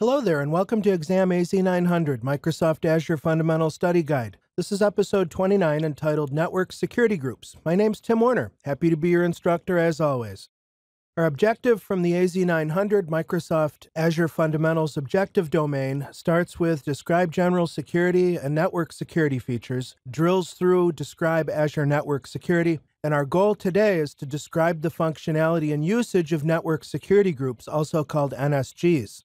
Hello there, and welcome to Exam AZ900, Microsoft Azure Fundamental Study Guide. This is episode 29 entitled Network Security Groups. My name's Tim Warner. Happy to be your instructor as always. Our objective from the AZ900 Microsoft Azure Fundamentals objective domain starts with describe general security and network security features, drills through describe Azure network security, and our goal today is to describe the functionality and usage of network security groups, also called NSGs.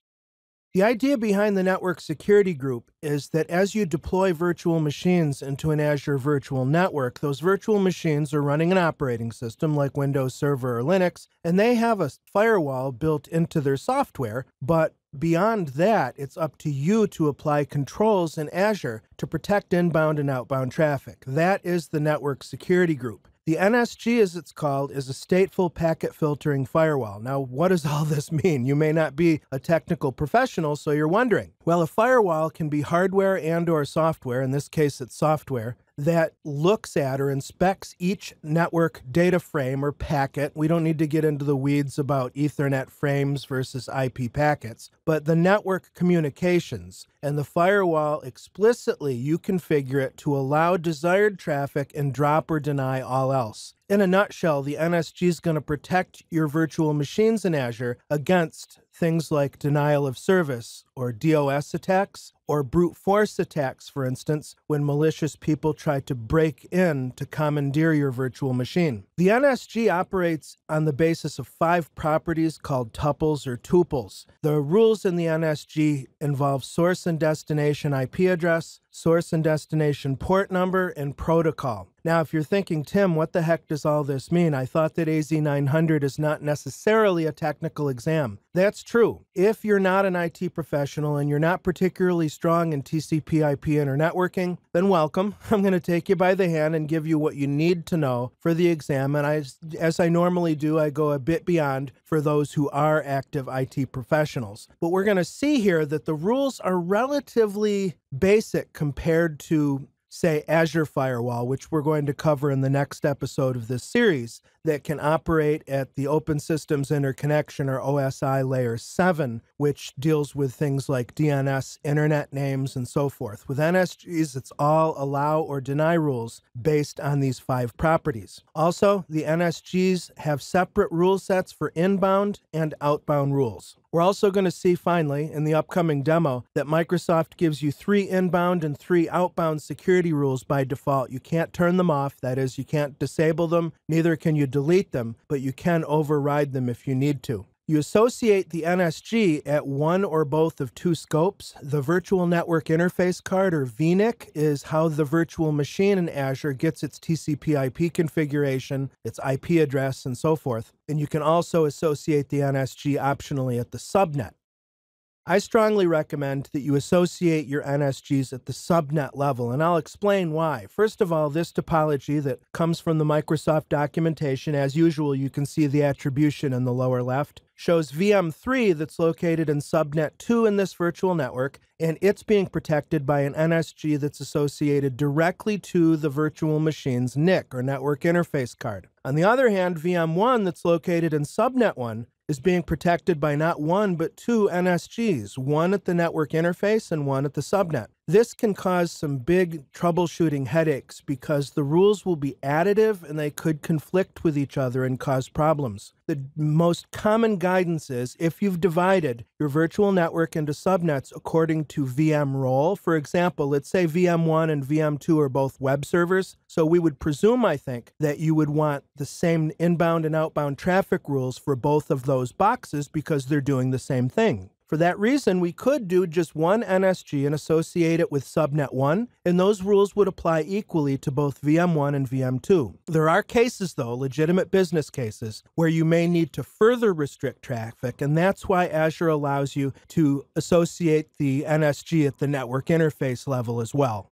The idea behind the network security group is that as you deploy virtual machines into an Azure virtual network, those virtual machines are running an operating system like Windows Server or Linux, and they have a firewall built into their software. But beyond that, it's up to you to apply controls in Azure to protect inbound and outbound traffic. That is the network security group. The NSG, as it's called, is a stateful packet filtering firewall. Now, what does all this mean? You may not be a technical professional, so you're wondering. Well, a firewall can be hardware and or software, in this case it's software, that looks at or inspects each network data frame or packet. We don't need to get into the weeds about Ethernet frames versus IP packets, but the network communications and the firewall explicitly you configure it to allow desired traffic and drop or deny all else. In a nutshell, the NSG is going to protect your virtual machines in Azure against things like denial of service or DOS attacks or brute force attacks, for instance, when malicious people try to break in to commandeer your virtual machine. The NSG operates on the basis of five properties called tuples or tuples. The rules in the NSG involve source and destination IP address, source and destination port number, and protocol. Now, if you're thinking, Tim, what the heck does all this mean? I thought that AZ900 is not necessarily a technical exam. That's true. If you're not an IT professional and you're not particularly strong in TCP IP and or networking, then welcome. I'm going to take you by the hand and give you what you need to know for the exam. And I, as I normally do, I go a bit beyond for those who are active IT professionals. But we're going to see here that the rules are relatively basic compared to say Azure Firewall, which we're going to cover in the next episode of this series, that can operate at the Open Systems Interconnection or OSI layer 7, which deals with things like DNS, internet names, and so forth. With NSGs, it's all allow or deny rules based on these five properties. Also, the NSGs have separate rule sets for inbound and outbound rules. We're also going to see finally in the upcoming demo that Microsoft gives you three inbound and three outbound security rules by default. You can't turn them off, that is, you can't disable them, neither can you delete them, but you can override them if you need to. You associate the NSG at one or both of two scopes. The Virtual Network Interface Card, or VNIC, is how the virtual machine in Azure gets its TCP IP configuration, its IP address, and so forth. And you can also associate the NSG optionally at the subnet. I strongly recommend that you associate your NSGs at the subnet level, and I'll explain why. First of all, this topology that comes from the Microsoft documentation, as usual, you can see the attribution in the lower left, shows VM3 that's located in subnet 2 in this virtual network, and it's being protected by an NSG that's associated directly to the virtual machine's NIC, or network interface card. On the other hand, VM1 that's located in subnet 1 is being protected by not one but two NSGs, one at the network interface and one at the subnet. This can cause some big troubleshooting headaches because the rules will be additive and they could conflict with each other and cause problems. The most common guidance is if you've divided your virtual network into subnets according to VM role, for example, let's say VM1 and VM2 are both web servers, so we would presume, I think, that you would want the same inbound and outbound traffic rules for both of those boxes because they're doing the same thing. For that reason, we could do just one NSG and associate it with subnet 1, and those rules would apply equally to both VM1 and VM2. There are cases, though, legitimate business cases, where you may need to further restrict traffic, and that's why Azure allows you to associate the NSG at the network interface level as well.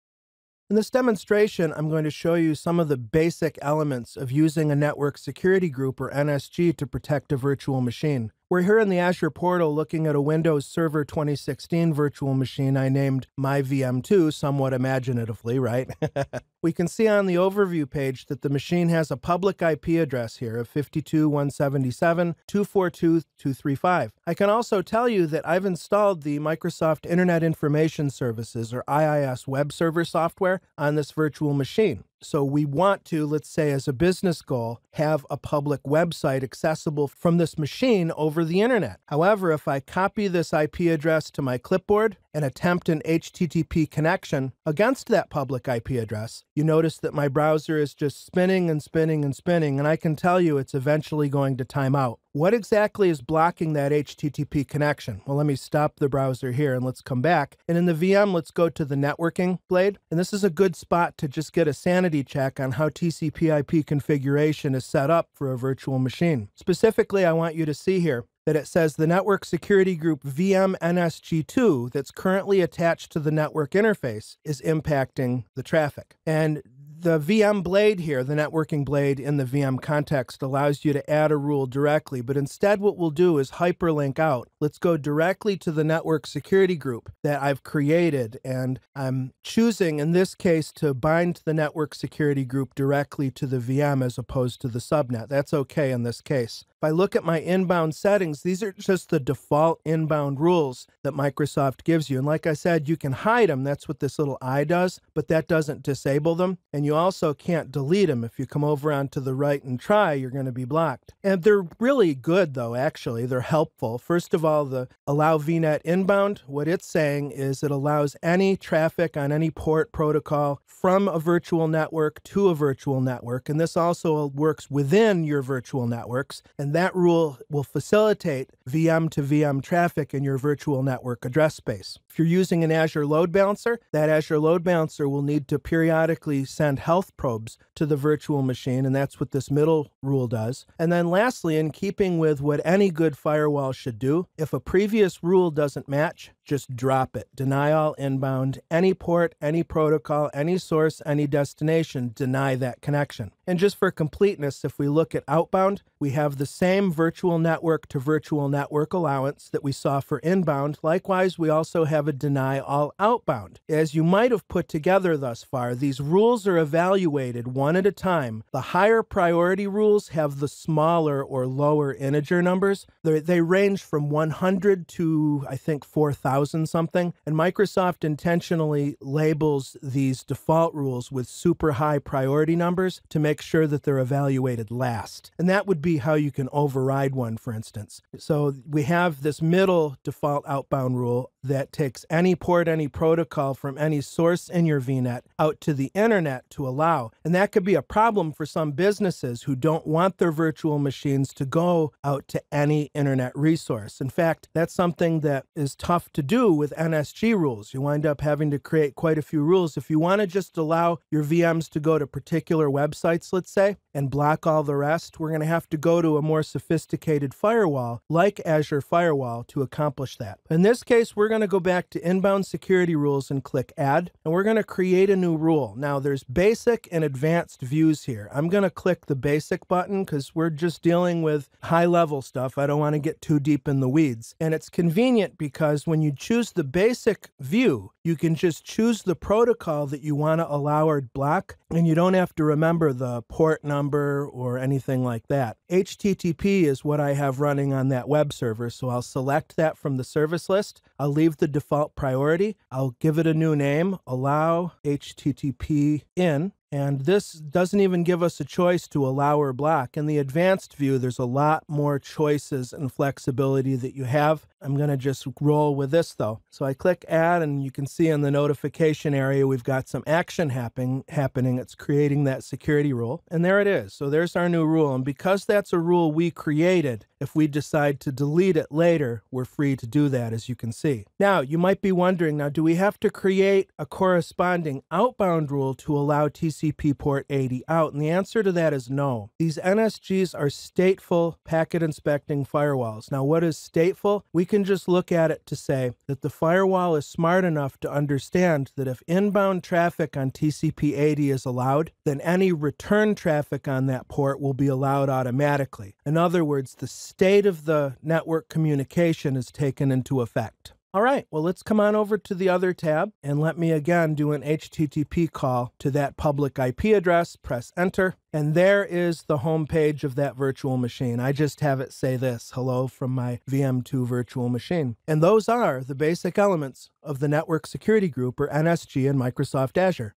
In this demonstration, I'm going to show you some of the basic elements of using a network security group or NSG to protect a virtual machine. We're here in the Azure portal looking at a Windows Server 2016 virtual machine I named MyVM2 somewhat imaginatively, right? we can see on the overview page that the machine has a public IP address here of 52.177.242.235. I can also tell you that I've installed the Microsoft Internet Information Services or IIS web server software on this virtual machine. So we want to, let's say, as a business goal, have a public website accessible from this machine over the internet. However, if I copy this IP address to my clipboard and attempt an HTTP connection against that public IP address, you notice that my browser is just spinning and spinning and spinning, and I can tell you it's eventually going to time out. What exactly is blocking that HTTP connection? Well, let me stop the browser here and let's come back. And in the VM, let's go to the networking blade. And this is a good spot to just get a sanity check on how TCP IP configuration is set up for a virtual machine. Specifically, I want you to see here that it says the network security group VM NSG2 that's currently attached to the network interface is impacting the traffic. And the VM blade here, the networking blade in the VM context, allows you to add a rule directly. But instead, what we'll do is hyperlink out. Let's go directly to the network security group that I've created. And I'm choosing, in this case, to bind the network security group directly to the VM as opposed to the subnet. That's okay in this case. I look at my inbound settings, these are just the default inbound rules that Microsoft gives you. And like I said, you can hide them. That's what this little eye does, but that doesn't disable them. And you also can't delete them. If you come over onto the right and try, you're going to be blocked. And they're really good, though, actually. They're helpful. First of all, the allow VNet inbound, what it's saying is it allows any traffic on any port protocol from a virtual network to a virtual network. And this also works within your virtual networks. And that rule will facilitate VM to VM traffic in your virtual network address space. If you're using an Azure load balancer, that Azure load balancer will need to periodically send health probes to the virtual machine, and that's what this middle rule does. And then lastly, in keeping with what any good firewall should do, if a previous rule doesn't match, just drop it. Deny all inbound, any port, any protocol, any source, any destination, deny that connection. And just for completeness, if we look at outbound, we have the same virtual network to virtual network allowance that we saw for inbound. Likewise, we also have a deny all outbound. As you might have put together thus far, these rules are evaluated one at a time. The higher priority rules have the smaller or lower integer numbers. They're, they range from 100 to, I think, 4,000 something. And Microsoft intentionally labels these default rules with super high priority numbers to make sure that they're evaluated last. And that would be how you can override one, for instance. So we have this middle default outbound rule that takes any port, any protocol from any source in your VNet out to the internet to allow. And that could be a problem for some businesses who don't want their virtual machines to go out to any internet resource. In fact, that's something that is tough to do with NSG rules. You wind up having to create quite a few rules. If you want to just allow your VMs to go to particular websites, let's say, and block all the rest, we're going to have to go to a more sophisticated firewall like Azure Firewall to accomplish that. In this case, we're going to go back to inbound security rules and click add, and we're going to create a new rule. Now, there's basic and advanced views here. I'm going to click the basic button because we're just dealing with high level stuff. I don't want to get too deep in the weeds. And it's convenient because when you choose the basic view, you can just choose the protocol that you want to allow or block, and you don't have to remember the port number or anything like that. HTTP is what I have running on that web server, so I'll select that from the service list. I'll leave the default priority. I'll give it a new name, allow HTTP in, and this doesn't even give us a choice to allow or block. In the advanced view, there's a lot more choices and flexibility that you have. I'm going to just roll with this though. So I click add and you can see in the notification area, we've got some action happen, happening. It's creating that security rule. And there it is. So there's our new rule. And because that's a rule we created, if we decide to delete it later, we're free to do that, as you can see. Now, you might be wondering, now, do we have to create a corresponding outbound rule to allow TCP TCP port 80 out? And the answer to that is no. These NSGs are stateful packet inspecting firewalls. Now, what is stateful? We can just look at it to say that the firewall is smart enough to understand that if inbound traffic on TCP 80 is allowed, then any return traffic on that port will be allowed automatically. In other words, the state of the network communication is taken into effect. All right, well, let's come on over to the other tab and let me again do an HTTP call to that public IP address. Press enter, and there is the home page of that virtual machine. I just have it say this hello from my VM2 virtual machine. And those are the basic elements of the Network Security Group, or NSG, in Microsoft Azure.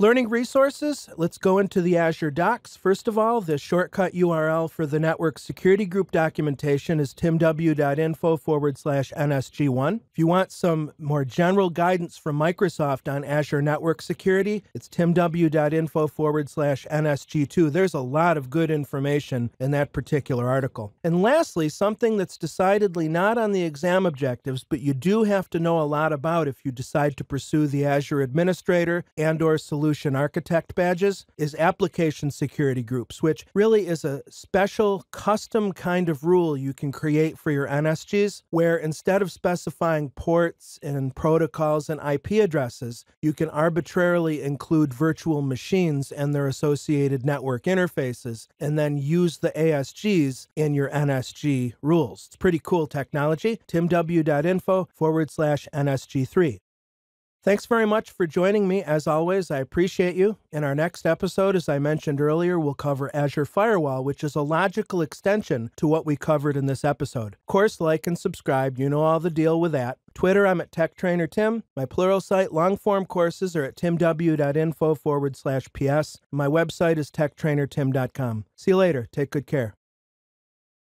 Learning resources, let's go into the Azure Docs. First of all, the shortcut URL for the Network Security Group documentation is timw.info forward slash NSG1. If you want some more general guidance from Microsoft on Azure Network Security, it's timw.info forward slash NSG2. There's a lot of good information in that particular article. And lastly, something that's decidedly not on the exam objectives, but you do have to know a lot about if you decide to pursue the Azure Administrator and or Solution Solution Architect badges is application security groups, which really is a special custom kind of rule you can create for your NSGs, where instead of specifying ports and protocols and IP addresses, you can arbitrarily include virtual machines and their associated network interfaces, and then use the ASGs in your NSG rules. It's pretty cool technology. timw.info forward slash NSG3. Thanks very much for joining me. As always, I appreciate you. In our next episode, as I mentioned earlier, we'll cover Azure Firewall, which is a logical extension to what we covered in this episode. Of course, like and subscribe. You know all the deal with that. Twitter, I'm at Tech Trainer Tim. My Pluralsight long form courses are at timw.info forward slash PS. My website is techtrainertim.com. See you later. Take good care.